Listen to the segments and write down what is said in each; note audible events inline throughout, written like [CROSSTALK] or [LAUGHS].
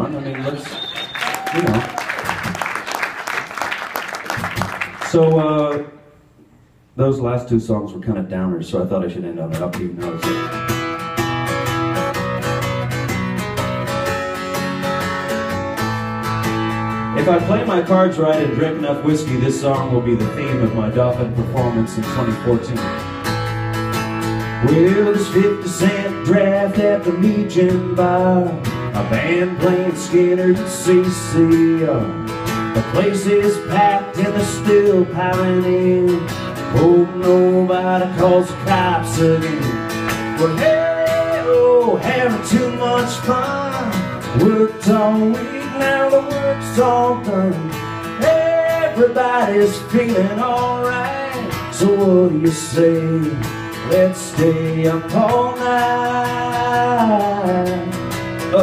on. I mean, let's, you know. So, uh, those last two songs were kind of downers, so I thought I should end on an upbeat note. If I play my cards right and drink enough whiskey, this song will be the theme of my Dauphin performance in 2014. Well, it's 50 cent draft at the Legion Bar. A band playing Skynyrd and CCR. The place is packed and they're still piling in. Oh, nobody calls the cops again. Well, hey, oh, having too much fun. Worked all week, now the work's all done. Everybody's feeling alright. So what do you say? Let's stay up all night,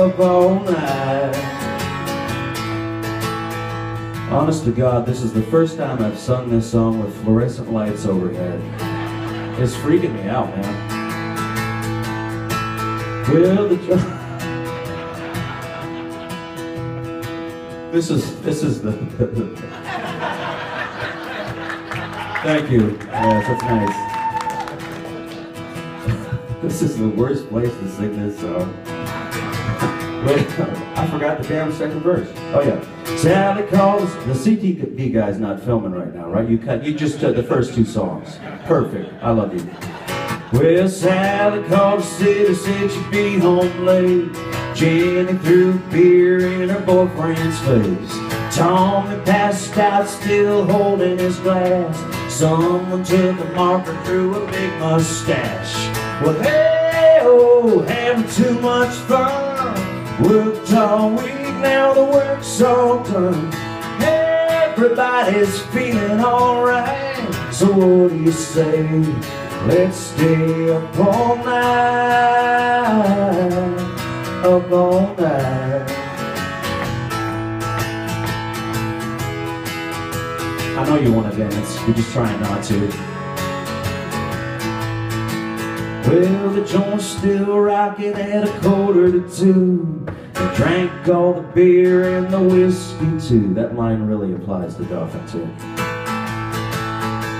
up all night. Honest to God, this is the first time I've sung this song with fluorescent lights overhead. It's freaking me out, man. Well, the [LAUGHS] This is this is the. [LAUGHS] Thank you. Yes, that's nice. [LAUGHS] This is the worst place to sing this song. Wait, I forgot the damn second verse. Oh yeah. Sally calls the CTV guy's not filming right now, right? You cut. You just took the first two songs. Perfect. I love you. Well, Sally called the city, said she'd be home late. Jenny threw beer in her boyfriend's face. Tommy passed out, still holding his glass. Someone took a marker, threw a big mustache. Well, hey, oh, having too much fun. Worked all week, now the work's all done. Everybody's feeling alright. So what do you say? Let's stay up all night, up all night. I know you want to dance, you're just trying not to. Well, the joint's still rocking at a quarter to two. I drank all the beer and the whiskey too. That line really applies to Dauphin too.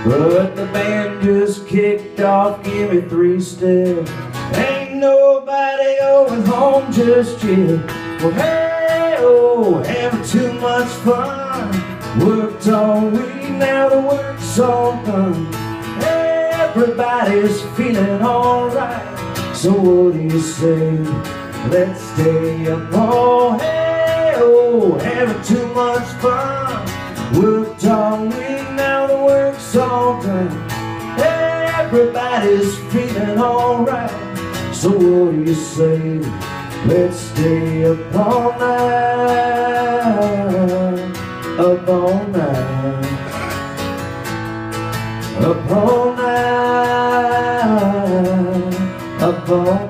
But the band just kicked off, give me three steps. Ain't nobody going home just yet. Well, hey, oh, having too much fun. Worked all week, now the work's all done. Everybody's feeling alright. So what do you say? Let's stay up all hey, oh, having too much fun. All week, now the work's all done. Everybody's feeling alright. So what do you say? Let's stay up all night, up all night, up all night, all.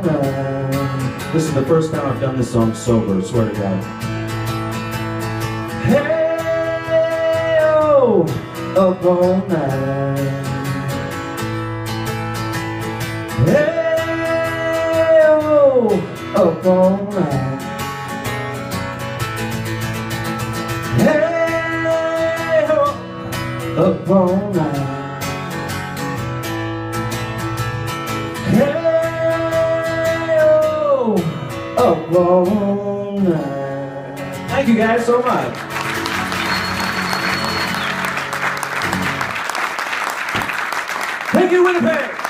This is the first time I've done this song sober, swear to God. Hey, oh, up all night. Hey, oh, up all night. Hey, oh, up all night. Up all night. Thank you guys so much. Thank you, Winnipeg.